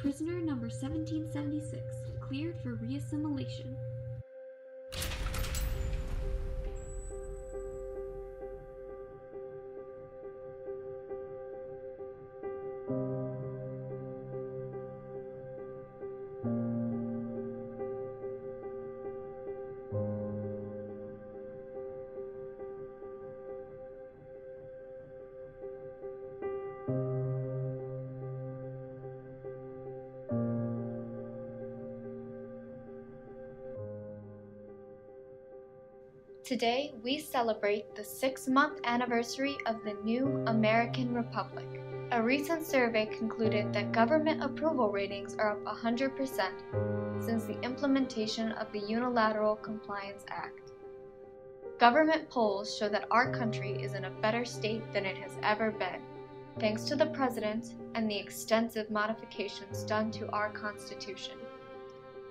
Prisoner number 1776, cleared for reassimilation. Today, we celebrate the six month anniversary of the new American Republic. A recent survey concluded that government approval ratings are up 100% since the implementation of the Unilateral Compliance Act. Government polls show that our country is in a better state than it has ever been, thanks to the President and the extensive modifications done to our Constitution.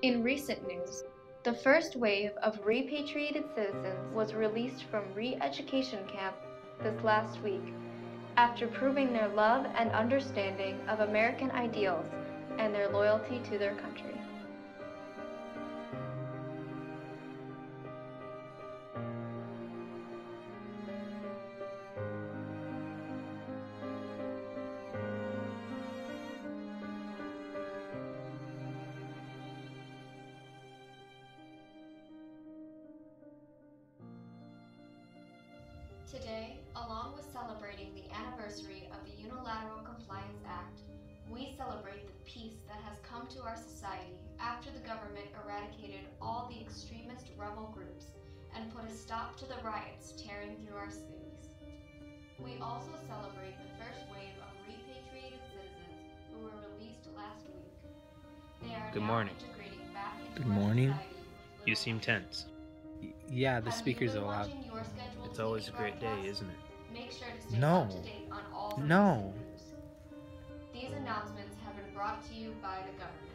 In recent news, the first wave of repatriated citizens was released from re-education camp this last week after proving their love and understanding of American ideals and their loyalty to their country. Today, along with celebrating the anniversary of the Unilateral Compliance Act, we celebrate the peace that has come to our society after the government eradicated all the extremist rebel groups and put a stop to the riots tearing through our cities. We also celebrate the first wave of repatriated citizens who were released last week. They are Good now morning. integrating back into Good our morning. society. You seem tense. Y- Yeah, the Have speakers been are loud. watching your scheduled It's always a great day, isn't it? Make sure to stay No. up to date on all No. These announcements have been brought to you by the government.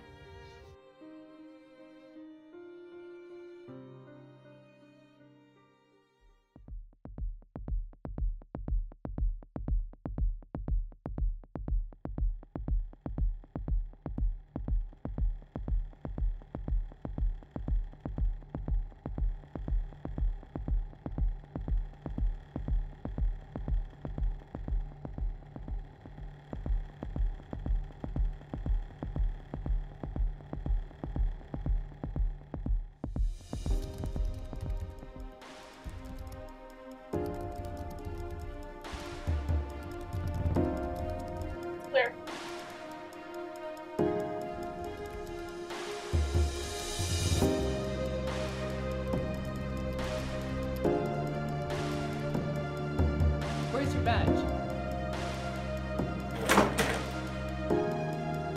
Badge?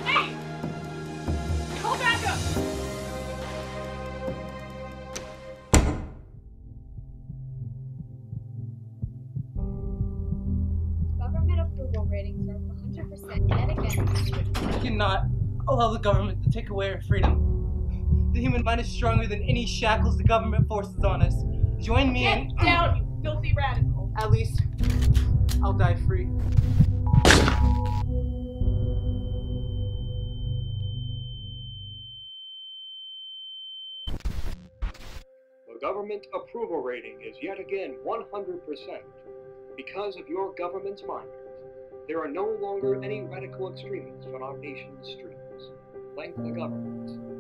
Hey! Call back up! Government approval ratings are 100% yet again. You cannot allow the government to take away our freedom. The human mind is stronger than any shackles the government forces on us. Join me Get and down, filthy radical! at least I'll die free. The government approval rating is yet again 100%. Because of your government's minders, there are no longer any radical extremists on our nation's streets. Thank the government.